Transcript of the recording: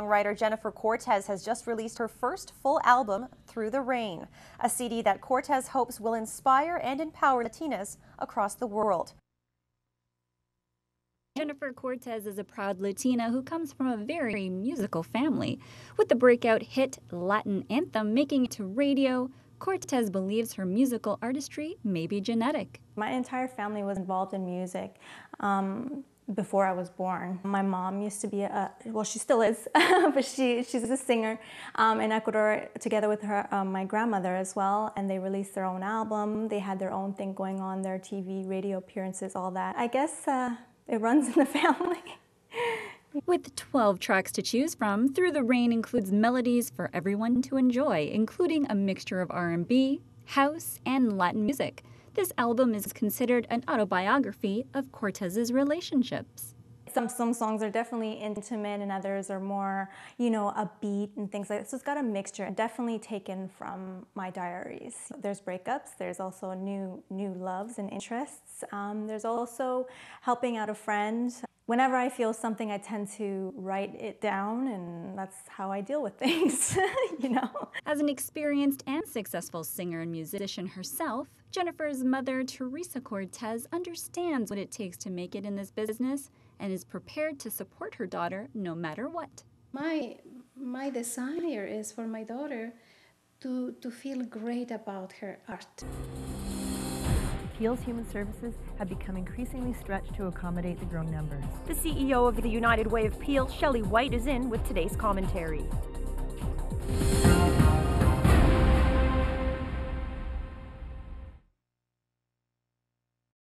Songwriter Jennifer Cortez has just released her first full album, Through the Rain, a CD that Cortez hopes will inspire and empower Latinas across the world. Jennifer Cortez is a proud Latina who comes from a very musical family. With the breakout hit Latin Anthem making it to radio, Cortez believes her musical artistry may be genetic. My entire family was involved in music. Um, before I was born. My mom used to be a, well, she still is, but she, she's a singer um, in Ecuador together with her, um, my grandmother as well. And they released their own album. They had their own thing going on, their TV, radio appearances, all that. I guess uh, it runs in the family. With 12 tracks to choose from, Through the Rain includes melodies for everyone to enjoy, including a mixture of R&B, house, and Latin music. This album is considered an autobiography of Cortez's relationships. Some some songs are definitely intimate and others are more, you know, upbeat and things like that. So it's got a mixture, definitely taken from my diaries. There's breakups, there's also new new loves and interests. Um, there's also helping out a friend. Whenever I feel something, I tend to write it down, and that's how I deal with things, you know. As an experienced and successful singer and musician herself, Jennifer's mother, Teresa Cortez, understands what it takes to make it in this business and is prepared to support her daughter no matter what. My, my desire is for my daughter to, to feel great about her art. Peel's Human Services have become increasingly stretched to accommodate the growing numbers. The CEO of the United Way of Peel, Shelley White, is in with today's commentary.